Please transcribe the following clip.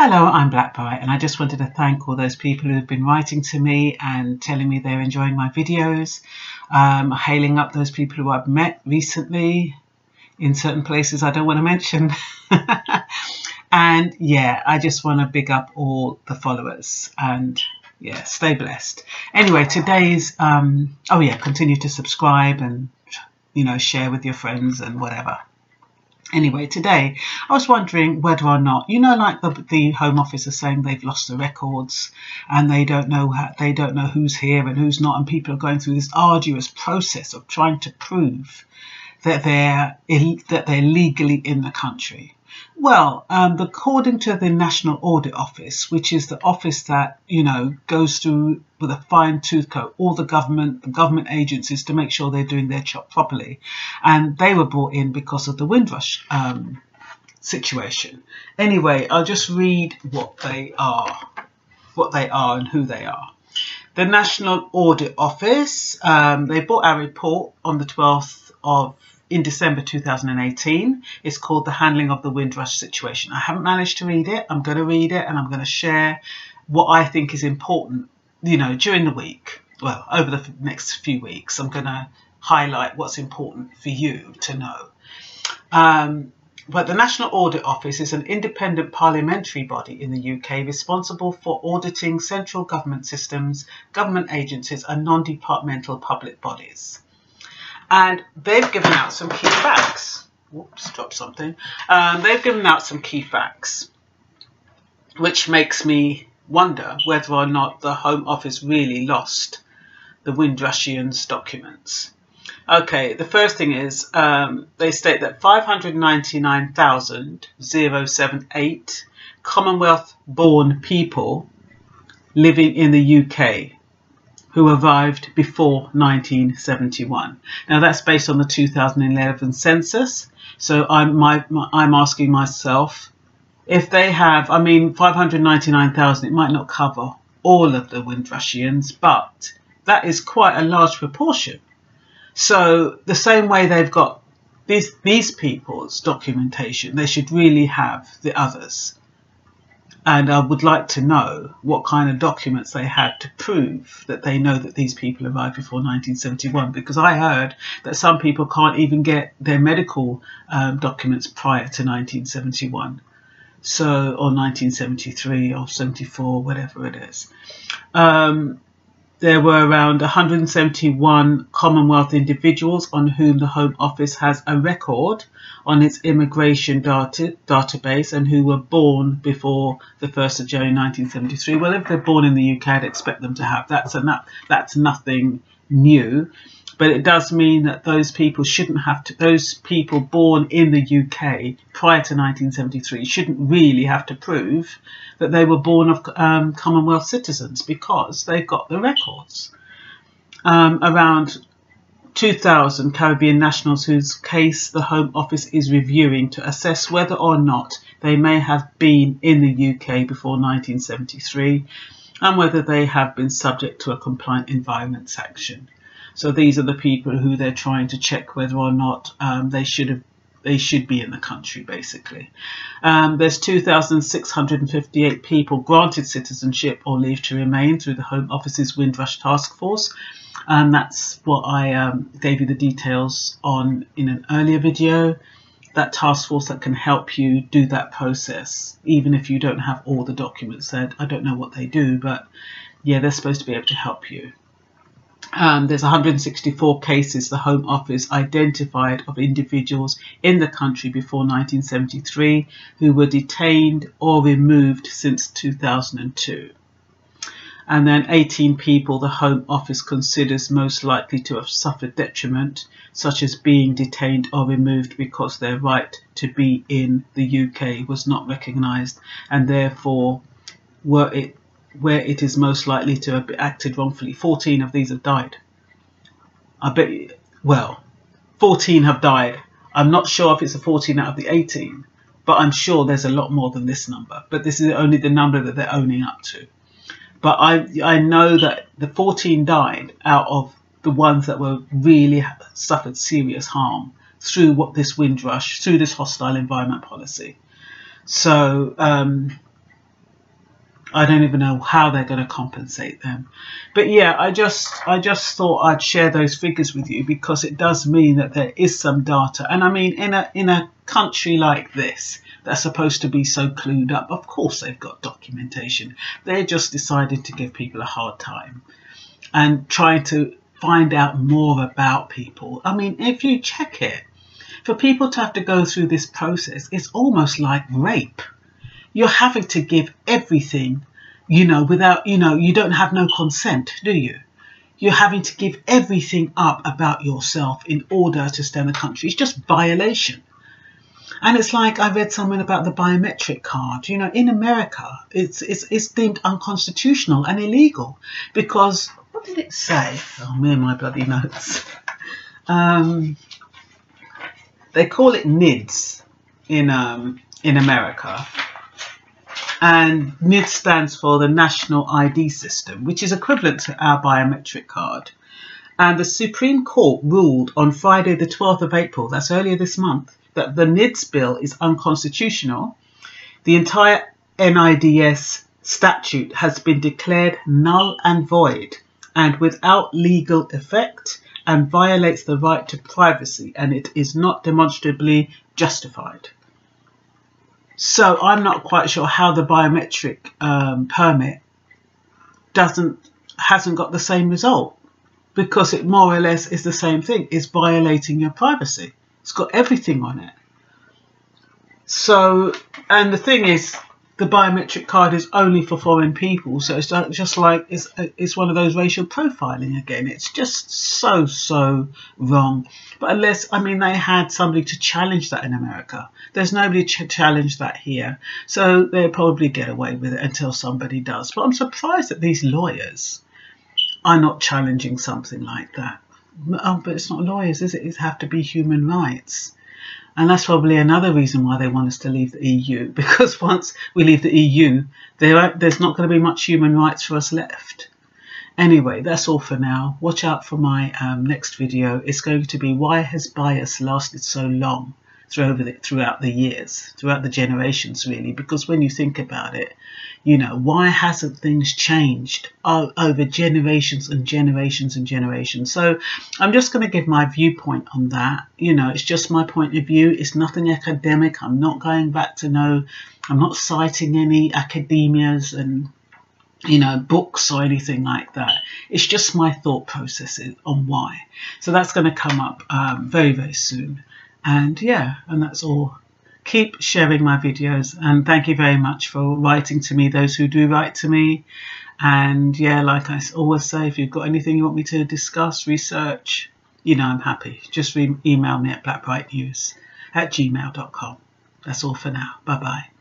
Hello, I'm Black Bright, and I just wanted to thank all those people who've been writing to me and telling me they're enjoying my videos, um, hailing up those people who I've met recently in certain places I don't want to mention. and yeah, I just want to big up all the followers and yeah, stay blessed. Anyway, today's, um, oh yeah, continue to subscribe and, you know, share with your friends and whatever. Anyway, today I was wondering whether or not you know, like the the Home Office are saying they've lost the records and they don't know how, they don't know who's here and who's not, and people are going through this arduous process of trying to prove that they're that they're legally in the country. Well, um, according to the National Audit Office, which is the office that you know goes through with a fine tooth comb all the government the government agencies to make sure they're doing their job properly, and they were brought in because of the Windrush um, situation. Anyway, I'll just read what they are, what they are, and who they are. The National Audit Office, um, they brought our report on the 12th of in December 2018. It's called The Handling of the Windrush Situation. I haven't managed to read it. I'm going to read it and I'm going to share what I think is important, you know, during the week. Well, over the next few weeks, I'm going to highlight what's important for you to know. Um, but the National Audit Office is an independent parliamentary body in the UK responsible for auditing central government systems, government agencies, and non departmental public bodies and they've given out some key facts. Whoops, dropped something. Um, they've given out some key facts, which makes me wonder whether or not the Home Office really lost the Windrushians documents. Okay, the first thing is um, they state that 599,078 Commonwealth born people living in the UK who arrived before 1971. Now that's based on the 2011 census. So I'm, my, my, I'm asking myself if they have, I mean, 599,000, it might not cover all of the Windrushians, but that is quite a large proportion. So the same way they've got these, these people's documentation, they should really have the others and I would like to know what kind of documents they had to prove that they know that these people arrived before 1971 because I heard that some people can't even get their medical um, documents prior to 1971 so or 1973 or 74 whatever it is. Um, there were around 171 Commonwealth individuals on whom the Home Office has a record on its immigration data, database and who were born before the 1st of January 1973. Well, if they're born in the UK, I'd expect them to have that, so that, that's nothing new but it does mean that those people shouldn't have to, those people born in the UK prior to 1973 shouldn't really have to prove that they were born of um, Commonwealth citizens because they've got the records. Um, around 2,000 Caribbean nationals whose case the Home Office is reviewing to assess whether or not they may have been in the UK before 1973 and whether they have been subject to a compliant environment sanction. So these are the people who they're trying to check whether or not um, they should have they should be in the country basically. Um, there's 2,658 people granted citizenship or leave to remain through the Home Office's Windrush Task Force. And that's what I um, gave you the details on in an earlier video. That task force that can help you do that process, even if you don't have all the documents. I don't know what they do, but yeah, they're supposed to be able to help you. Um, there's 164 cases the Home Office identified of individuals in the country before 1973 who were detained or removed since 2002. And then 18 people the Home Office considers most likely to have suffered detriment, such as being detained or removed because their right to be in the UK was not recognised and therefore were it where it is most likely to have acted wrongfully. 14 of these have died. I bet, well, 14 have died. I'm not sure if it's a 14 out of the 18, but I'm sure there's a lot more than this number. But this is only the number that they're owning up to. But I, I know that the 14 died out of the ones that were really suffered serious harm through what this Windrush, through this hostile environment policy. So um, I don't even know how they're going to compensate them. But yeah, I just I just thought I'd share those figures with you because it does mean that there is some data. And I mean in a in a country like this that's supposed to be so clued up, of course they've got documentation. They're just decided to give people a hard time and try to find out more about people. I mean, if you check it, for people to have to go through this process, it's almost like rape you're having to give everything, you know, without, you know, you don't have no consent, do you? You're having to give everything up about yourself in order to stay in the country. It's just violation. And it's like I read something about the biometric card. You know, in America, it's it's, it's deemed unconstitutional and illegal because what did it say? Oh, me and my bloody notes. Um, they call it NIDS in um, in America, and NID stands for the National ID System, which is equivalent to our biometric card. And the Supreme Court ruled on Friday, the 12th of April, that's earlier this month, that the NIDS bill is unconstitutional. The entire NIDS statute has been declared null and void and without legal effect and violates the right to privacy and it is not demonstrably justified. So I'm not quite sure how the biometric um, permit doesn't hasn't got the same result because it more or less is the same thing. It's violating your privacy. It's got everything on it. So, and the thing is, the biometric card is only for foreign people. So it's just like it's it's one of those racial profiling again. It's just so so wrong. But unless I mean they had somebody to challenge that in America, there's nobody to challenge that here. So they'll probably get away with it until somebody does. But I'm surprised that these lawyers are not challenging something like that. Oh, but it's not lawyers, is it? It have to be human rights. And that's probably another reason why they want us to leave the EU, because once we leave the EU, there, there's not going to be much human rights for us left. Anyway, that's all for now. Watch out for my um, next video. It's going to be why has bias lasted so long? Throughout the, throughout the years, throughout the generations, really. Because when you think about it, you know, why hasn't things changed over generations and generations and generations? So I'm just going to give my viewpoint on that. You know, it's just my point of view. It's nothing academic. I'm not going back to know, I'm not citing any academias and you know, books or anything like that. It's just my thought processes on why. So that's going to come up um, very, very soon. And yeah, and that's all. Keep sharing my videos and thank you very much for writing to me, those who do write to me. And yeah, like I always say, if you've got anything you want me to discuss, research, you know I'm happy. Just email me at blackbrightnews at gmail.com. That's all for now. Bye bye.